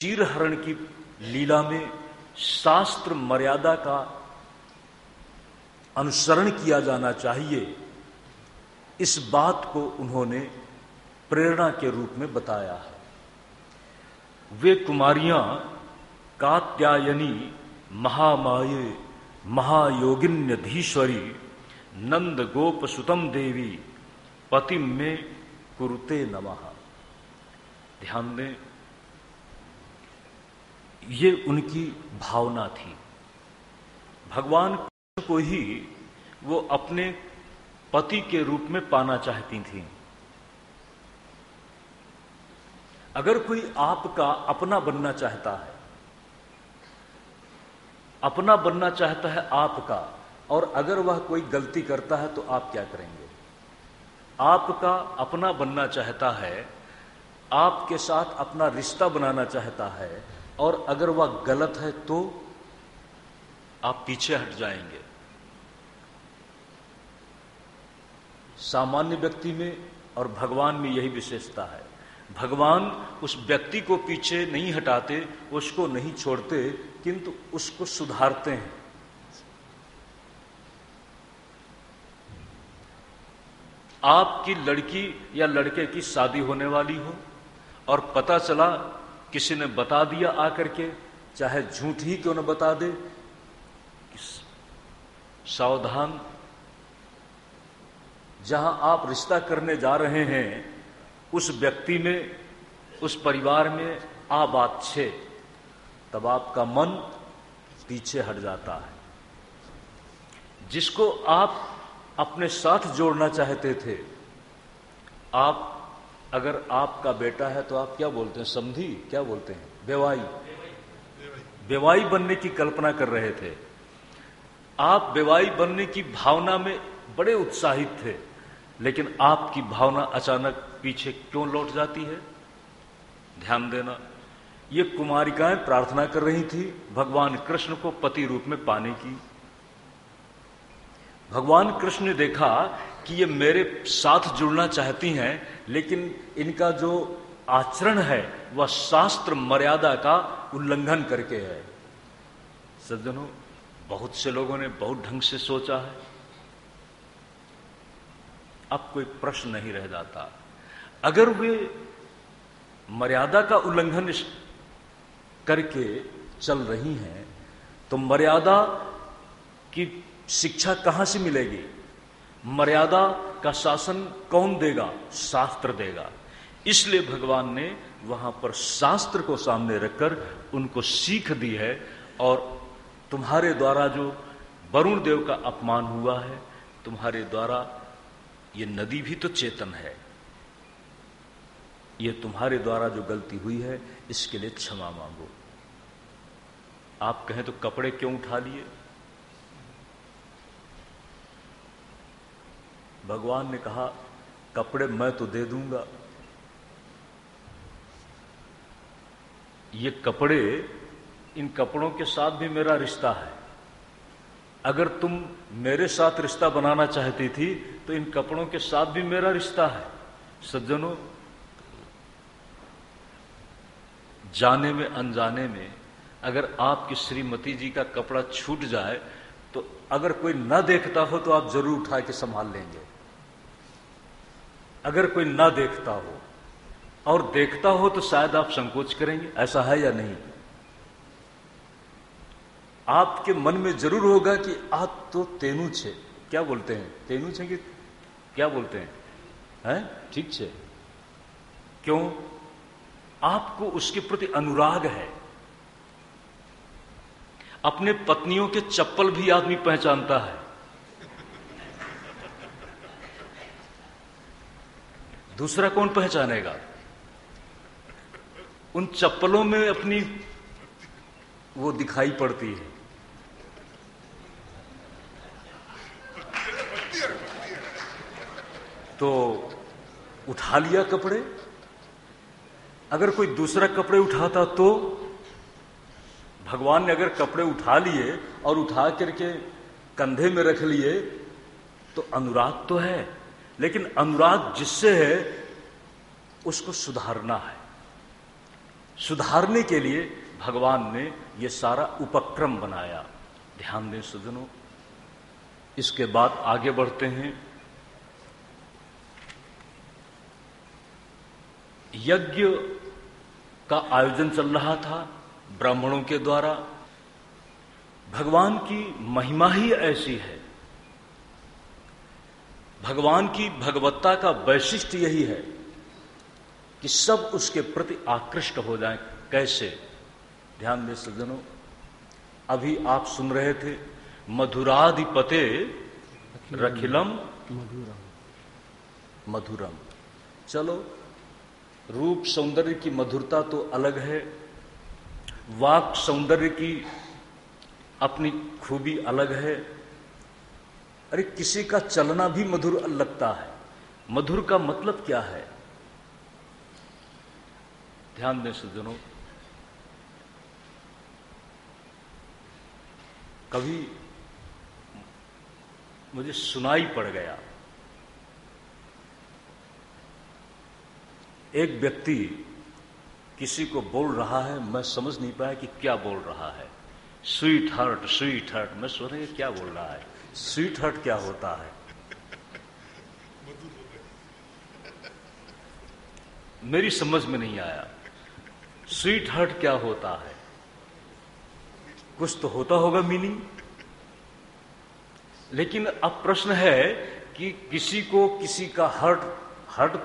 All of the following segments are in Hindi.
चीरहरण की लीला में शास्त्र मर्यादा का अनुसरण किया जाना चाहिए। इस बात को उन्होंने प्रेरणा के रूप में बताया है। वे कुमारियाँ कात्यायनी महामाये महायोगिन्यधीश्वरी नंद गोप सुतम देवी पतिम में कुरुते नमः। ध्यान दें ये उनकी भावना थी। भगवान कृष्ण को ही वो अपने पति के रूप में पाना चाहती थी। अगर कोई आपका अपना बनना चाहता है, अपना बनना चाहता है आपका, और अगर वह कोई गलती करता है तो आप क्या करेंगे? आपका अपना बनना चाहता है, आपके साथ अपना रिश्ता बनाना चाहता है और अगर वह गलत है तो आप पीछे हट जाएँगे। सामान्य व्यक्ति में और भगवान में यही विशेषता है। भगवान उस व्यक्ति को पीछे नहीं हटाते, उसको नहीं छोड़ते, किंतु उसको सुधारते हैं। आपकी लड़की या लड़के की शादी होने वाली हो और पता चला किसी ने बता दिया आकर के, चाहे झूठ ही क्यों न बता दे सावधान। जहाँ आप रिश्ता करने जा रहे हैं, उस व्यक्ति में, उस परिवार में आ बात छे, तब आपका मन पीछे हट जाता है। जिसको आप अपने साथ जोड़ना चाहते थे, आप अगर आपका बेटा है तो आप क्या बोलते हैं? समझी? क्या बोलते हैं? बेवाई। बेवाई बनने की कल्पना कर रहे थे। आप बेवाई बनने की भावना में बड़े उत्साहित थे, लेकिन आपकी भावना अचानक पीछे क्यों लौट जाती है? ध्यान देना, ये कुमारिकाएँ प्रार्थना कर रही थी भगवान कृष्ण को पति रूप में पाने की। भगवान कृष्ण ने देखा कि ये मेरे साथ जुड़ना चाहती हैं लेकिन इनका जो आचरण है, वह शास्त्र मर्यादा का उल्लंघन करके है। सज्जनों, बहुत से लोगों ने बहुत ढंग से सोचा है। अब कोई प्रश्न नहीं रह जाता। अगर वे मर्यादा का उल्लंघन करके चल रही हैं तो मर्यादा की शिक्षा कहाँ से मिलेगी? मर्यादा का शासन कौन देगा? शास्त्र देगा। इसलिए भगवान ने वहाँ पर शास्त्र को सामने रखकर उनको सीख दी है और तुम्हारे द्वारा जो वरुण देव का अपमान हुआ है, तुम्हारे द्वारा ये नदी भी तो चेतन है। ये तुम्हारे द्वारा जो गलती हुई है, इसके लिए क्षमा मांगो। आप कहें तो कपड़े क्यों उठा लिए? भगवान ने कहा, कपड़े मैं तो दे दूँगा। ये कपड़े, इन कपड़ों के साथ भी मेरा रिश्ता है। अगर तुम मेरे साथ रिश्ता बनाना चाहती थी तो इन कपड़ों के साथ भी मेरा रिश्ता है। सज्जनों, जाने में अनजाने में, अगर आपकी श्रीमती जी का कपड़ा छूट जाए तो अगर कोई न देखता हो तो आप ज़रूर उठा के संभाल लेंगे। अगर कोई ना देखता हो और देखता हो तो शायद आप संकोच करेंगे, ऐसा है या नहीं? आपके मन में ज़रूर होगा कि आप तो तेनू छे क्या बोलते हैं? तेनू छे कि क्या बोलते हैं? हैं? ठीक छे। क्यों? आपको उसके प्रति अनुराग है। अपने पत्नियों के चप्पल भी आदमी पहचानता है। दूसरा कौन पहचानेगा? उन चप्पलों में अपनी वो दिखाई पड़ती है। तो उठा लिया कपड़े? अगर कोई दूसरा कपड़े उठाता तो? भगवान ने अगर कपड़े उठा लिए और उठा करके कंधे में रख लिए तो अनुराग तो है। लेकिन अनुराग जिससे है, उसको सुधारना है। सुधारने के लिए भगवान ने यह सारा उपक्रम बनाया। ध्यान दें सजनों, इसके बाद आगे बढ़ते हैं। यज्ञ का आयोजन चल रहा था ब्राह्मणों के द्वारा। भगवान की महिमा ही ऐसी है। भगवान की भगवत्ता का वैशिष्ट यही है कि सब उसके प्रति आकृष्ट हो जाएँ। कैसे? ध्यान दे सज्जनों, अभी आप सुन रहे थे, मधुराधिपते रखिलम मधुरम। मधुरम चलो, रूप सौंदर्य की मधुरता तो अलग है, वाक सौंदर्य की अपनी खूबी अलग है अरे किसी का चलना भी मधुर लगता है। मधुर का मतलब क्या है? ध्यान दें सज्जनों कभी मुझे सुनाई पड़ गया। एक व्यक्ति किसी को बोल रहा है, मैं समझ नहीं पाया कि क्या बोल रहा है। स्वीट हार्ट स्वीट हार्ट, मैं सोच रहा क्या बोल रहा है? स्वीट हार्ट क्या होता है? मेरी समझ में नहीं आया। स्वीट हार्ट क्या होता है? कुछ तो होता होगा मीनिंग। लेकिन अब प्रश्न है कि किसी को किसी का हर्ट हर्ट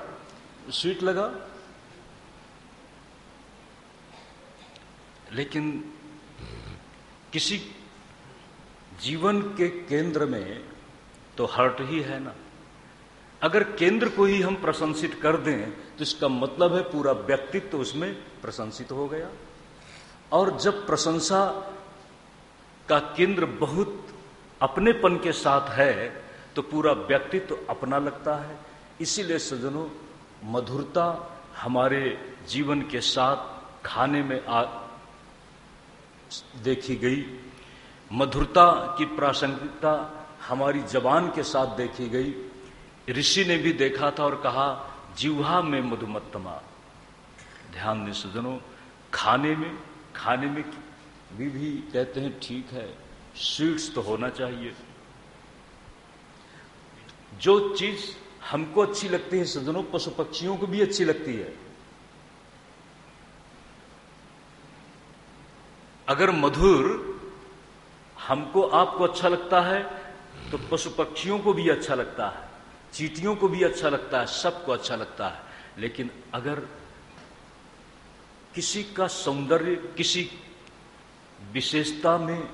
स्वीट लगा? लेकिन किसी जीवन के केंद्र में तो हर्ट ही है ना। अगर केंद्र को ही हम प्रशंसित कर दें तो इसका मतलब है पूरा व्यक्तित्व तो उसमें प्रशंसित हो गया। और जब प्रशंसा का केंद्र बहुत अपनेपन के साथ है तो पूरा व्यक्तित्व तो अपना लगता है। इसीलिए सज्जनों, मधुरता हमारे जीवन के साथ खाने में आ देखी गई मधुरता की प्रासंगिकता हमारी जबान के साथ देखी गई। ऋषि ने भी देखा था और कहा, जिह्वा में मधुमत्तमा। ध्यान दें सजनों, खाने में खाने में भी भी कहते हैं ठीक है, स्वीट्स तो होना चाहिए। जो चीज़ हमको अच्छी लगती है सज्जनों पशु पक्षियों को भी अच्छी लगती है। अगर मधुर हमको आपको अच्छा लगता है तो पशु पक्षियों को भी अच्छा लगता है, चीटियों को भी अच्छा लगता है, सबको अच्छा लगता है। लेकिन अगर किसी का सौंदर्य, किसी विशेषता में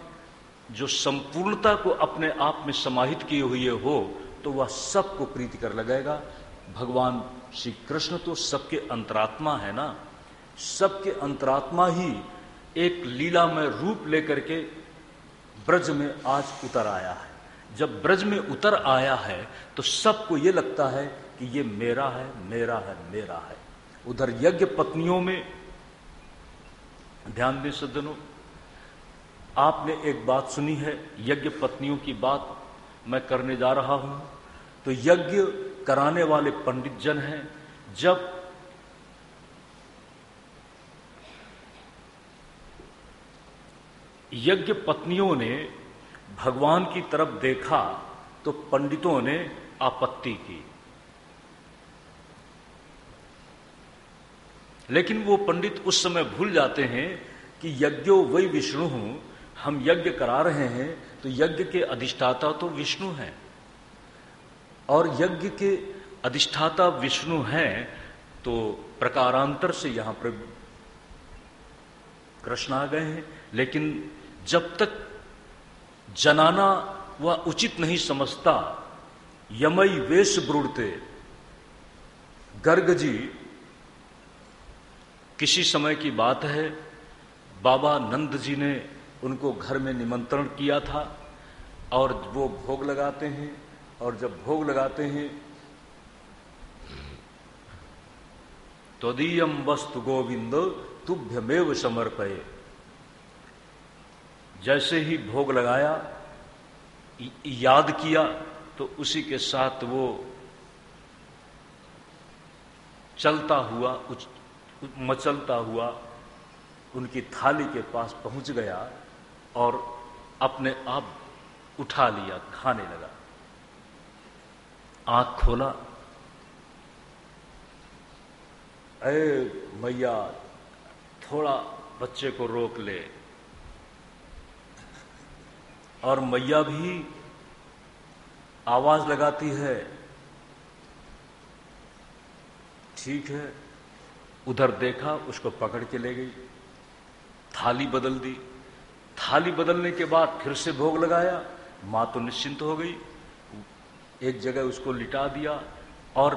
जो संपूर्णता को अपने आप में समाहित किए हुए हो तो वह सबको प्रीति कर लगाएगा भगवान श्री कृष्ण तो सबके अंतरात्मा है ना? सबके अंतरात्मा ही एक लीला में रूप लेकर के ब्रज में आज उतर आया है। जब ब्रज में उतर आया है तो सबको ये लगता है कि ये मेरा है मेरा है मेरा है। उधर यज्ञ पत्नियों में, ध्यान दें सज्जनों, आपने एक बात सुनी है, यज्ञ पत्नियों की बात, मैं करने जा रहा हूँ। तो यज्ञ कराने वाले पंडित जन हैं, जब यज्ञ पत्नियों ने भगवान की तरफ़ देखा तो पंडितों ने आपत्ति की। लेकिन वो पंडित उस समय भूल जाते हैं कि यज्ञो वही विष्णु हूँ, हम यज्ञ करा रहे हैं तो यज्ञ के अधिष्ठाता तो विष्णु हैं। और यज्ञ के अधिष्ठाता विष्णु हैं तो प्रकारांतर से यहाँ पर कृष्ण आ गए हैं। लेकिन जब तक जनाना वह उचित नहीं समझता, यमई वेश ब्रूढ़ते, गर्ग जी, किसी समय की बात है, बाबा नंद जी ने उनको घर में निमंत्रण किया था और वो भोग लगाते हैं और जब भोग लगाते हैं तदीयम वस्तु गोविंद तुभ्यमेव समर्पये। जैसे ही भोग लगाया याद किया तो उसी के साथ वो चलता हुआ उच, मचलता हुआ उनकी थाली के पास पहुँच गया और अपने आप उठा लिया खाने लगा। आँख खोला। अरे मैया थोड़ा बच्चे को रोक ले। और मैया भी आवाज़ लगाती है, ठीक है, उधर देखा, उसको पकड़ के ले गई, थाली बदल दी। थाली बदलने के बाद फिर से भोग लगाया, माँ तो निश्चिंत हो गई, एक जगह उसको लिटा दिया, और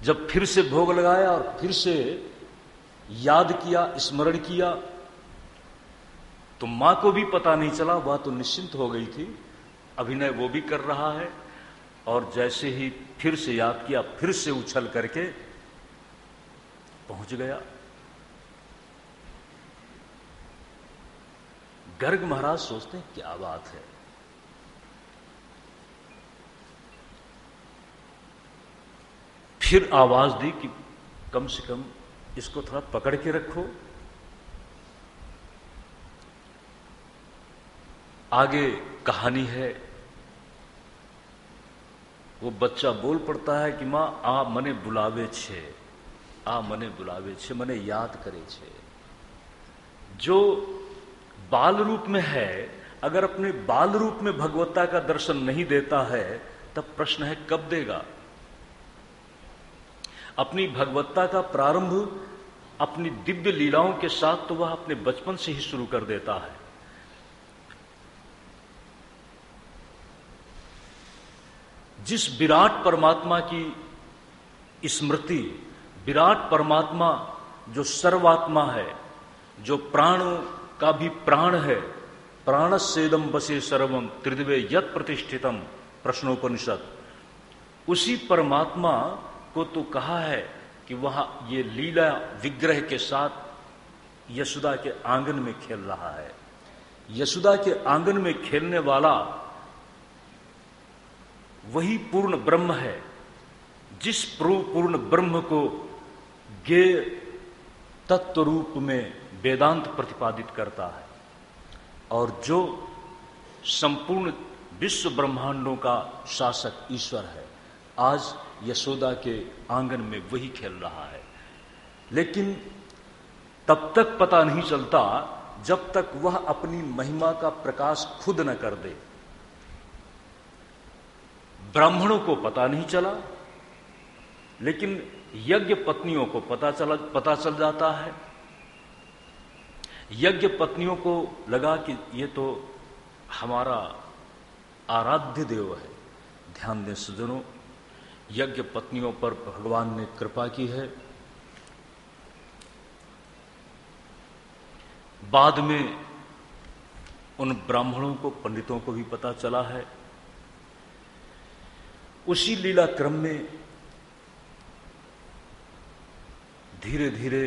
जब फिर से भोग लगाया और फिर से याद किया, स्मरण किया तो माँ को भी पता नहीं चला वह तो निश्चिंत हो गई थी। अभिनय वो भी कर रहा है और जैसे ही फिर से याद किया, फिर से उछल करके पहुँच गया। गर्ग महाराज सोचते हैं, क्या बात है। फिर आवाज़ दी कि कम से कम इसको थोड़ा पकड़ के रखो। आगे कहानी है। वो बच्चा बोल पड़ता है कि माँ, आ मने बुलावे छे। आ मने बुलावे छे, मने याद करे छे। जो बाल रूप में है, अगर अपने बाल रूप में भगवत्ता का दर्शन नहीं देता है, तब प्रश्न है, कब देगा? अपनी भगवत्ता का प्रारंभ, अपनी दिव्य लीलाओं के साथ तो वह अपने बचपन से ही शुरू कर देता है। जिस विराट परमात्मा की स्मृति, विराट परमात्मा जो सर्वात्मा है, जो प्राण का भी प्राण है प्राण सेदम बसे सर्वम त्रिदिवे यत प्रतिष्ठितम प्रश्नोपनिषद। उसी परमात्मा को तो कहा है कि वह ये लीला विग्रह के साथ यशुदा के आँगन में खेल रहा है। यशुदा के आँगन में खेलने वाला वही पूर्ण ब्रह्म है, जिस पूर्ण ब्रह्म को गे तत्व रूप में वेदांत प्रतिपादित करता है, और जो संपूर्ण विश्व ब्रह्मांडों का शासक ईश्वर है, आज यशोदा के आँगन में वही खेल रहा है। लेकिन तब तक पता नहीं चलता, जब तक वह अपनी महिमा का प्रकाश खुद न कर दे ब्राह्मणों को पता नहीं चला, लेकिन यज्ञ पत्नियों को पता चला, पता चल जाता है। यज्ञ पत्नियों को लगा कि ये तो हमारा आराध्य देव है। ध्यान दें सज्जनों यज्ञ पत्नियों पर भगवान ने कृपा की है। बाद में उन ब्राह्मणों को, पंडितों को भी पता चला है। उसी लीला क्रम में धीरे धीरे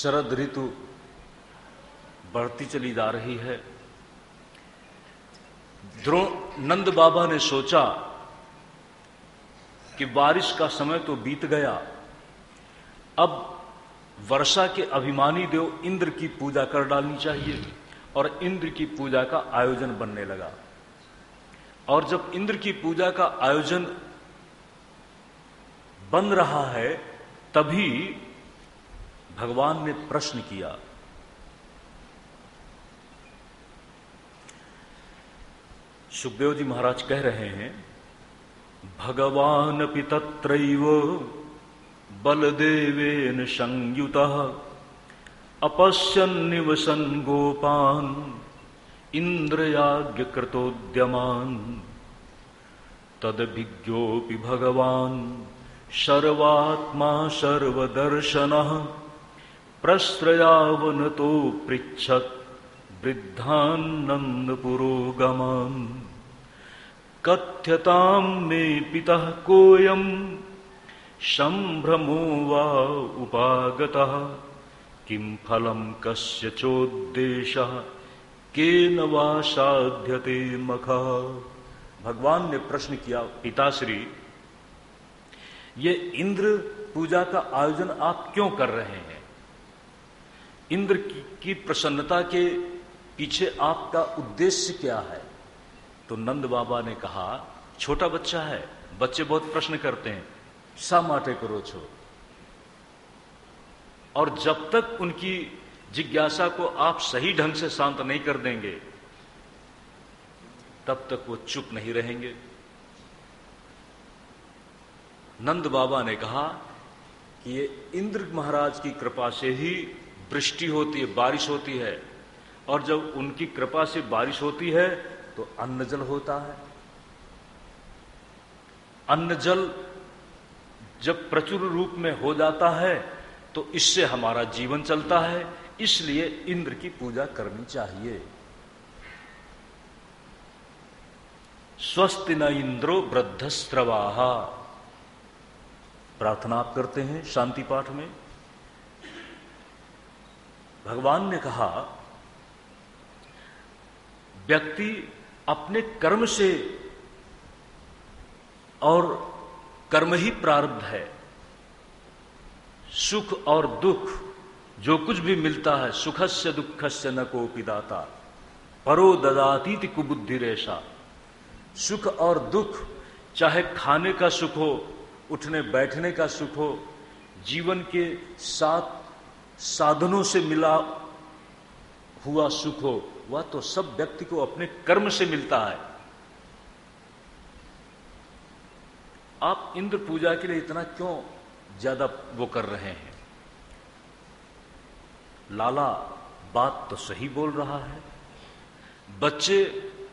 शरद ऋतु बढ़ती चली जा रही है। द्रोण नंद बाबा ने सोचा कि बारिश का समय तो बीत गया। अब वर्षा के अभिमानी देव इंद्र की पूजा कर डालनी चाहिए और इंद्र की पूजा का आयोजन बनने लगा। और जब इंद्र की पूजा का आयोजन बन रहा है, तभी भगवान ने प्रश्न किया। सुखदेव जी महाराज कह रहे हैं, भगवान तत्रैव बलदेवेन संयुत अपश्यन्निवसन गोपान इंद्रयाज्ञ कृतोद्यमान तदभिज्ञोपि भगवान। सर्वात्मा सर्वदर्शन। प्रस्त्रयावन तो पृछत वृद्धानंद पुरोगमान कथ्यताम मे पिता कोयम संभ्रमो वा उपागत? किम फलम कस्य चोद्देश के साध्यते मख। भगवान ने प्रश्न किया पिताश्री ये इंद्र पूजा का आयोजन आप क्यों कर रहे हैं? इंद्र की, की प्रसन्नता के पीछे आपका उद्देश्य क्या है? तो नंद बाबा ने कहा छोटा बच्चा है बच्चे बहुत प्रश्न करते हैं सा माटे करो छो। और जब तक उनकी जिज्ञासा को आप सही ढंग से शांत नहीं कर देंगे, तब तक वो चुप नहीं रहेंगे। नंद बाबा ने कहा कि ये इंद्र महाराज की कृपा से ही वृष्टि होती है, बारिश होती है, और जब उनकी कृपा से बारिश होती है तो अन्न जल होता है। अन्न जल जब प्रचुर रूप में हो जाता है तो इससे हमारा जीवन चलता है इसलिए इंद्र की पूजा करनी चाहिए। स्वस्ति न इंद्रो वृद्धस्त्रवाह प्रार्थना आप करते हैं शांति पाठ में। भगवान ने कहा, व्यक्ति अपने कर्म से और कर्म ही प्रारब्ध है। सुख और दुख जो कुछ भी मिलता है, सुखस्य दुखस्य न को पिदाता परो ददातीति कुबुद्धि रेशा सुख और दुख, चाहे खाने का सुख हो, उठने बैठने का सुख हो, जीवन के साथ साधनों से मिला हुआ सुख हो, वह तो सब व्यक्ति को अपने कर्म से मिलता है। आप इंद्र पूजा के लिए इतना क्यों ज़्यादा वो कर रहे हैं? लाला, बात तो सही बोल रहा है। बच्चे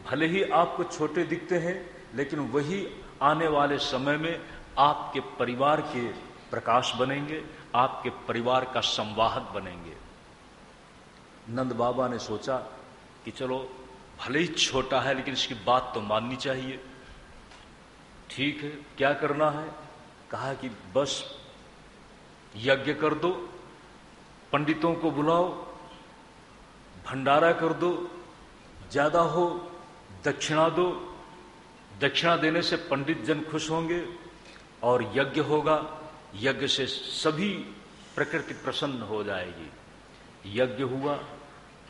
भले ही आपको छोटे दिखते हैं, लेकिन वही आने वाले समय में आपके परिवार के प्रकाश बनेंगे, आपके परिवार का संवाहक बनेंगे। नंद बाबा ने सोचा कि चलो, भले ही छोटा है, लेकिन इसकी बात तो माननी चाहिए। ठीक है, क्या करना है? कहा कि बस यज्ञ कर दो पंडितों को बुलाओ, भंडारा कर दो, ज़्यादा हो, दक्षिणा दो। दक्षिणा देने से पंडित जन खुश होंगे और यज्ञ होगा। यज्ञ से सभी प्रकृति प्रसन्न हो जाएगी। यज्ञ हुआ,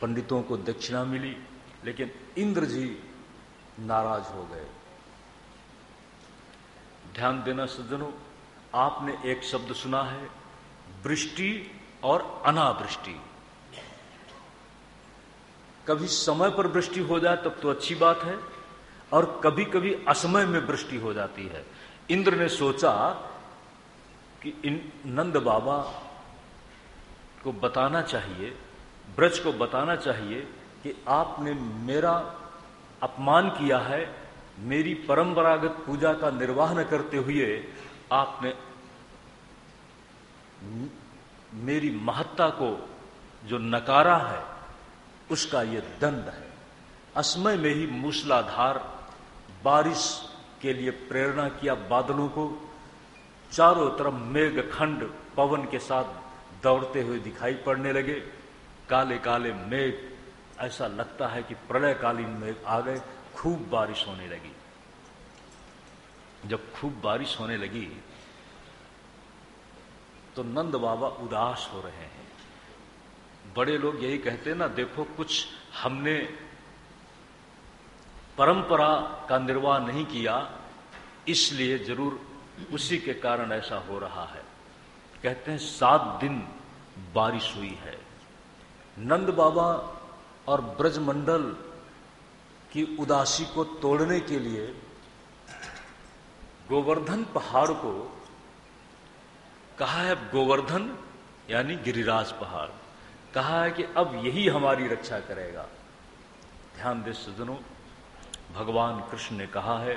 पंडितों को दक्षिणा मिली, लेकिन इंद्र जी नाराज़ हो गए। ध्यान देना सज्जनों, आपने एक शब्द सुना है, वृष्टि और अनावृष्टि। कभी समय पर वृष्टि हो जाए तब तो अच्छी बात है, और कभी कभी असमय में वृष्टि हो जाती है। इंद्र ने सोचा कि इन नंद बाबा को बताना चाहिए, ब्रज को बताना चाहिए कि आपने मेरा अपमान किया है, मेरी परंपरागत पूजा का निर्वाह न करते हुए आपने मेरी महत्ता को जो नकारा है, उसका ये दंड है। असमय में ही मूसलाधार बारिश के लिए प्रेरणा किया बादलों को, चारों तरफ़ मेघ खंड पवन के साथ दौड़ते हुए दिखाई पड़ने लगे। काले काले मेघ, ऐसा लगता है कि प्रलयकालीन मेघ आ गए, खूब बारिश होने लगी। जब खूब बारिश होने लगी तो नंद बाबा उदास हो रहे हैं। बड़े लोग यही कहते हैं ना, देखो कुछ हमने परंपरा का निर्वाह नहीं किया, इसलिए ज़रूर उसी के कारण ऐसा हो रहा है। कहते हैं, सात दिन बारिश हुई है। नंद बाबा और ब्रजमंडल की उदासी को तोड़ने के लिए गोवर्धन पहाड़ को कहा है गोवर्धन, यानी गिरिराज पहाड़। कहा है कि अब यही हमारी रक्षा करेगा। ध्यान दे सजनों, भगवान कृष्ण ने कहा है,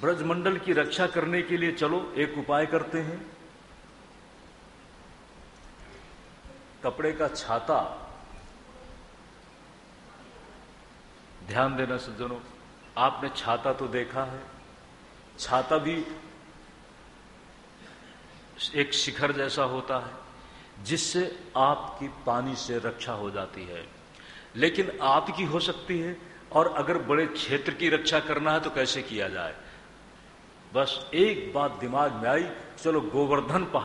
ब्रजमंडल की रक्षा करने के लिए चलो, एक उपाय करते हैं। कपड़े का छाता। ध्यान देना सज्जनों आपने छाता तो देखा है। छाता भी एक शिखर जैसा होता है, जिससे आपकी पानी से रक्षा हो जाती है। लेकिन आपकी हो सकती है, और अगर बड़े क्षेत्र की रक्षा करना है तो कैसे किया जाए? बस एक बात दिमाग में आई, चलो गोवर्धन पहाड़